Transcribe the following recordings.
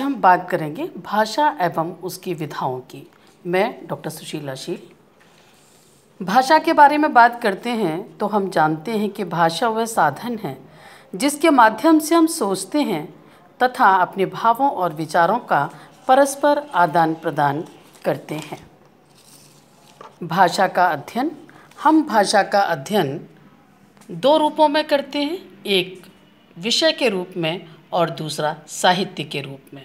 हम बात करेंगे भाषा एवं उसकी विधाओं की। मैं डॉक्टर सुशीला शील भाषा के बारे में बात करते हैं तो हम जानते हैं कि भाषा वह साधन है, जिसके माध्यम से हम सोचते हैं तथा अपने भावों और विचारों का परस्पर आदान प्रदान करते हैं। भाषा का अध्ययन। हम भाषा का अध्ययन दो रूपों में करते हैं। एक विषय के रूप में और दूसरा साहित्य के रूप में।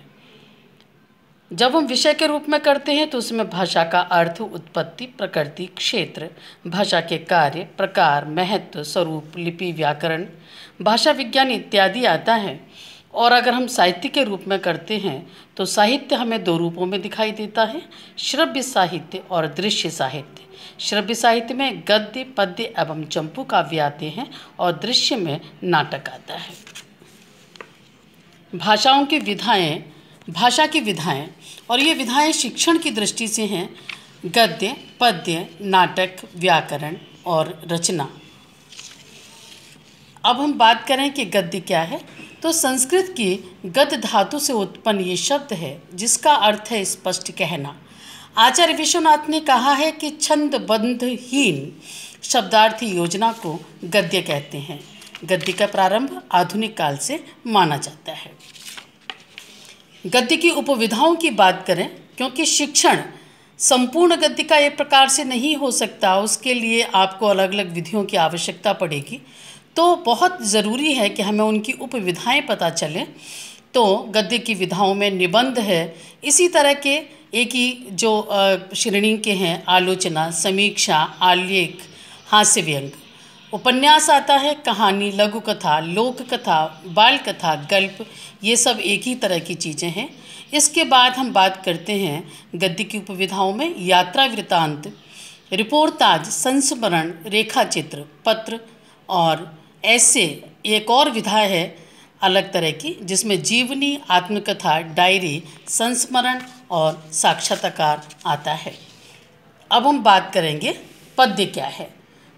जब हम विषय के रूप में करते हैं तो उसमें भाषा का अर्थ, उत्पत्ति, प्रकृति, क्षेत्र, भाषा के कार्य, प्रकार, महत्व, स्वरूप, लिपि, व्याकरण, भाषा विज्ञान इत्यादि आता है। और अगर हम साहित्य के रूप में करते हैं तो साहित्य हमें दो रूपों में दिखाई देता है, श्रव्य साहित्य और दृश्य साहित्य। श्रव्य साहित्य में गद्य, पद्य एवं चंपू काव्य आते हैं और दृश्य में नाटक आता है। भाषाओं की विधाएँ, भाषा की विधाएँ, और ये विधाएँ शिक्षण की दृष्टि से हैं, गद्य, पद्य, नाटक, व्याकरण और रचना। अब हम बात करें कि गद्य क्या है तो संस्कृत की गद धातु से उत्पन्न ये शब्द है, जिसका अर्थ है स्पष्ट कहना। आचार्य विश्वनाथ ने कहा है कि छंद बंधहीन शब्दार्थी योजना को गद्य कहते हैं। गद्य का प्रारंभ आधुनिक काल से माना जाता है। गद्य की उपविधाओं की बात करें, क्योंकि शिक्षण संपूर्ण गद्य का एक प्रकार से नहीं हो सकता, उसके लिए आपको अलग अलग विधियों की आवश्यकता पड़ेगी। तो बहुत ज़रूरी है कि हमें उनकी उपविधाएँ पता चलें। तो गद्य की विधाओं में निबंध है। इसी तरह के एक ही जो श्रेणी के हैं, आलोचना, समीक्षा, आलेख, हास्य व्यंग। उपन्यास आता है, कहानी लघु कथा लोक कथा बाल कथा गल्प, ये सब एक ही तरह की चीज़ें हैं। इसके बाद हम बात करते हैं गद्य की उपविधाओं में, यात्रा वृतांत रिपोर्टाज संस्मरण रेखा चित्र पत्र और ऐसे एक और विधा है अलग तरह की, जिसमें जीवनी, आत्मकथा, डायरी, संस्मरण और साक्षात्कार आता है। अब हम बात करेंगे पद्य क्या है।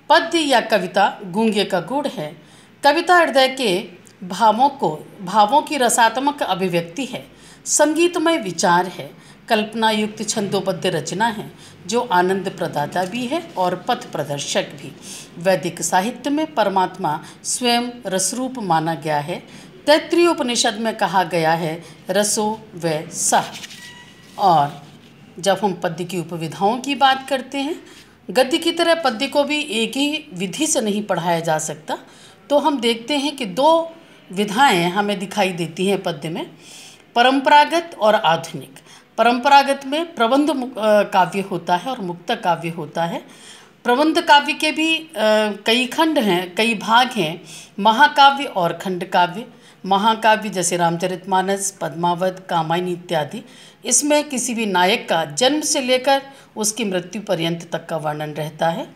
पद्य या कविता गूँगे का गुड़ है। कविता हृदय के भावों को, भावों की रसात्मक अभिव्यक्ति है। संगीतमय विचार है। कल्पना युक्त छंदोबद्ध रचना है, जो आनंद प्रदाता भी है और पथ प्रदर्शक भी। वैदिक साहित्य में परमात्मा स्वयं रसरूप माना गया है। तैत्रीय उपनिषद में कहा गया है, रसो व सह। और जब हम पद्य की उपविधाओं की बात करते हैं गद्य की तरह पद्य को भी एक ही विधि से नहीं पढ़ाया जा सकता। तो हम देखते हैं कि दो विधाएँ हमें दिखाई देती हैं पद्य में, परंपरागत और आधुनिक। परंपरागत में प्रबंध काव्य होता है और मुक्त काव्य होता है। प्रबंध काव्य के भी कई खंड हैं, कई भाग हैं, महाकाव्य और खंड काव्य महाकाव्य जैसे रामचरितमानस, पद्मावत, कामायनी इत्यादि। इसमें किसी भी नायक का जन्म से लेकर उसकी मृत्यु पर्यंत तक का वर्णन रहता है।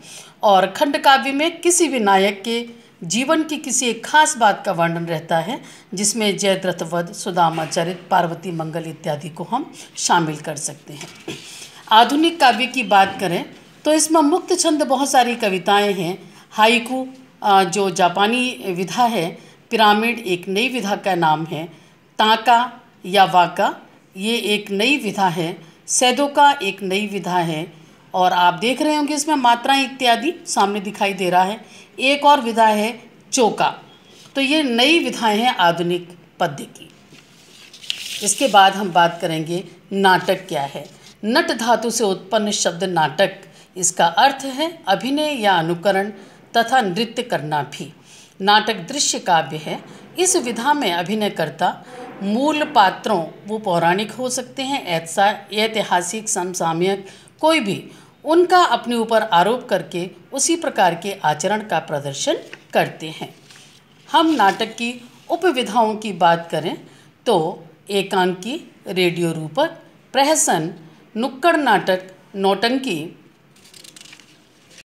और खंड काव्य में किसी भी नायक के जीवन की किसी एक खास बात का वर्णन रहता है, जिसमें जयद्रथ वध सुदामा चरित पार्वती मंगल इत्यादि को हम शामिल कर सकते हैं। आधुनिक काव्य की बात करें तो इसमें मुक्त छंद बहुत सारी कविताएँ हैं। हाइकू जो जापानी विधा है पिरामिड एक नई विधा का नाम है। ताका या वाका, ये एक नई विधा है। सैदोका एक नई विधा है। और आप देख रहे होंगे इसमें मात्राएँ इत्यादि सामने दिखाई दे रहा है। एक और विधा है चौका। तो ये नई विधाएँ हैं आधुनिक पद्य की। इसके बाद हम बात करेंगे नाटक क्या है। नट धातु से उत्पन्न शब्द नाटक, इसका अर्थ है अभिनय या अनुकरण तथा नृत्य करना भी। नाटक दृश्य काव्य है। इस विधा में अभिनयकर्ता, मूल पात्रों, वो पौराणिक हो सकते हैं ऐतिहासिक, समसामयिक, कोई भी, उनका अपने ऊपर आरोप करके उसी प्रकार के आचरण का प्रदर्शन करते हैं। हम नाटक की उपविधाओं की बात करें तो एकांकी, रेडियो रूपक, प्रहसन, नुक्कड़ नाटक, नौटंकी